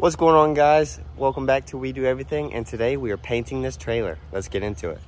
What's going on guys? Welcome back to We Do Everything and today we are painting this trailer. Let's get into it.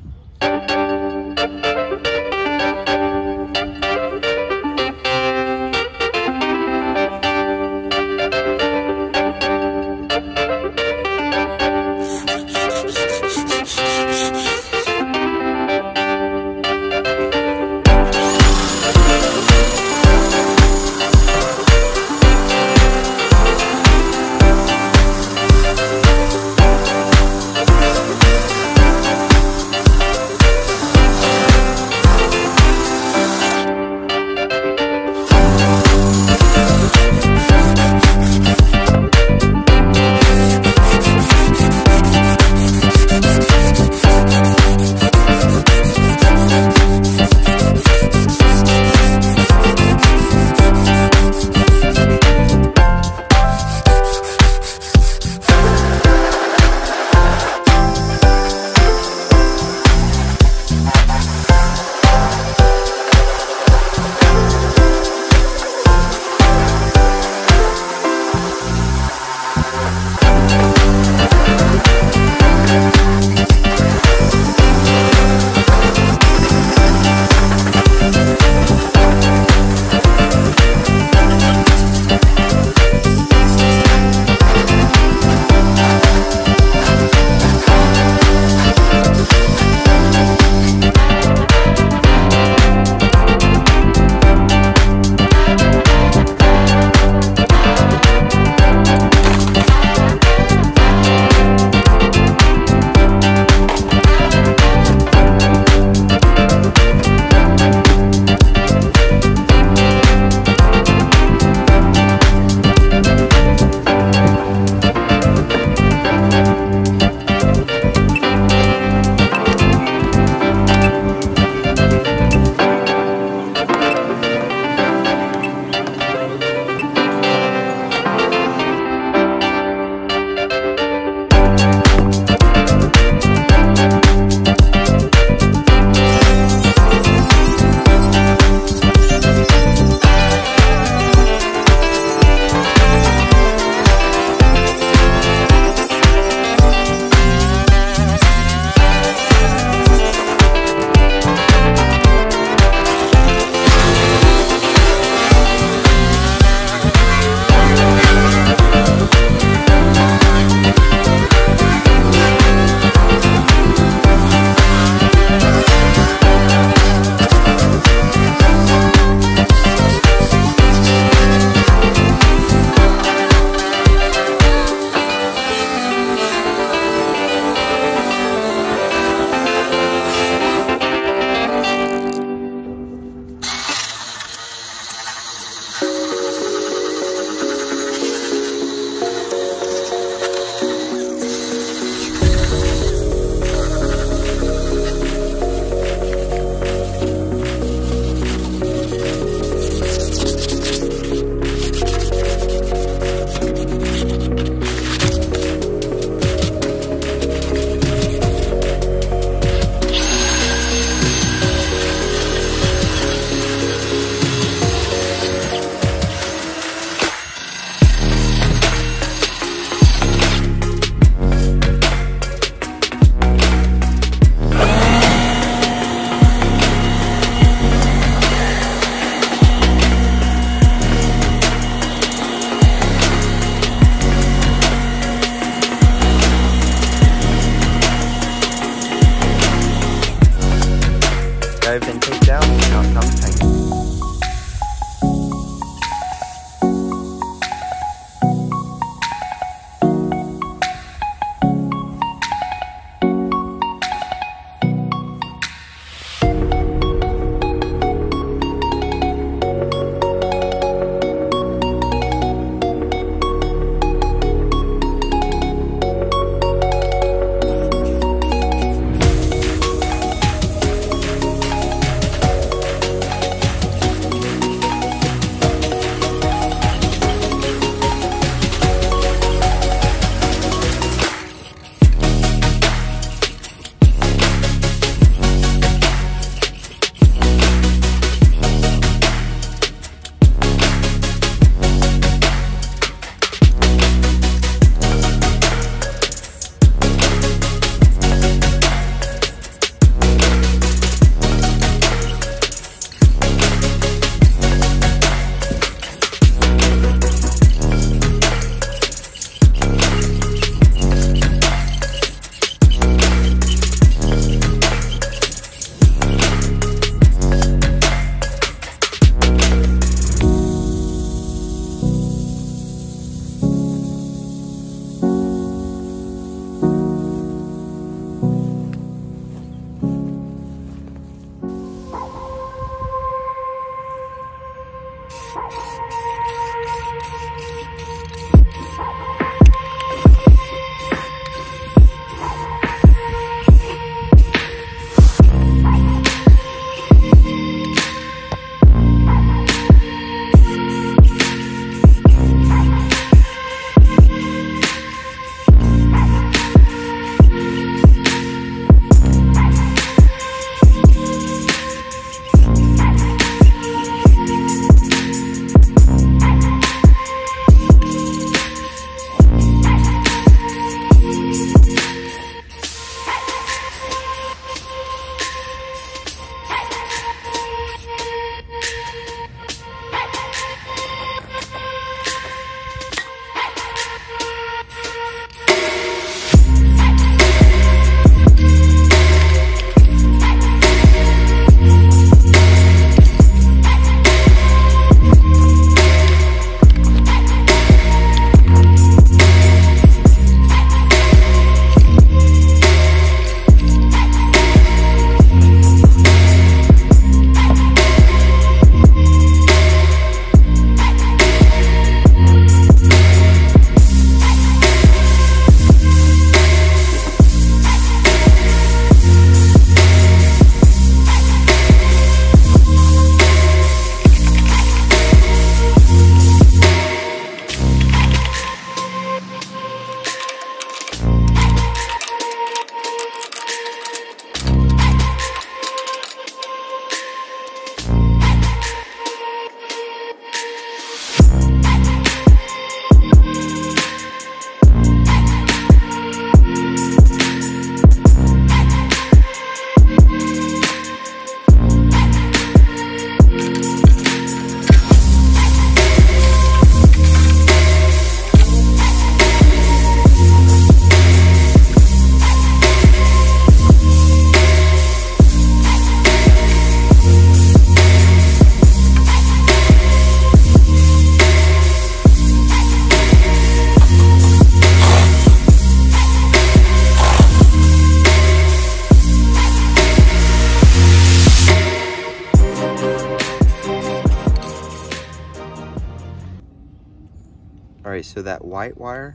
All right, so that white wire,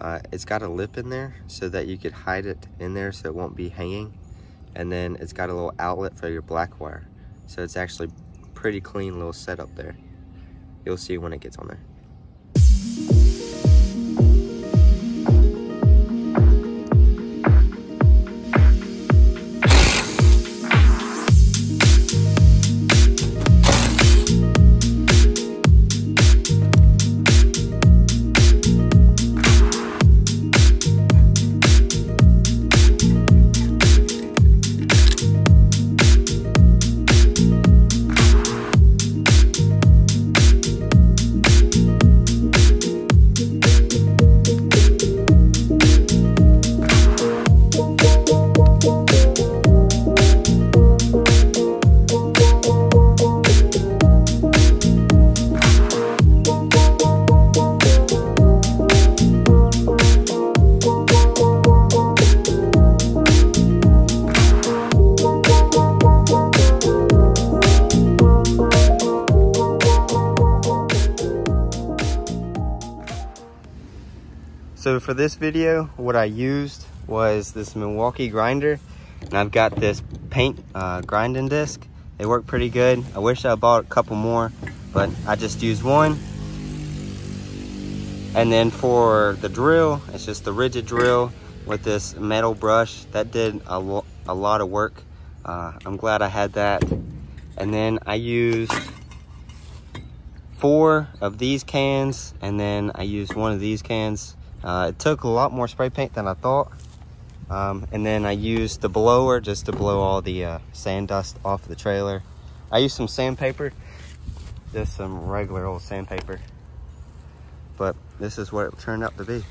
uh, it's got a lip in there so that you could hide it in there so it won't be hanging. And then it's got a little outlet for your black wire. So it's actually pretty clean little setup there. You'll see when it gets on there. So for this video, what I used was this Milwaukee grinder. And I've got this paint uh, grinding disc. They work pretty good. I wish I bought a couple more, but I just used one. And then for the drill, it's just the Ridgid drill with this metal brush. That did a, lo a lot of work. Uh, I'm glad I had that. And then I used four of these cans and then I used one of these cans uh, it took a lot more spray paint than I thought. Um, and then I used the blower just to blow all the uh, sand dust off the trailer. I used some sandpaper, just some regular old sandpaper. But this is what it turned out to be.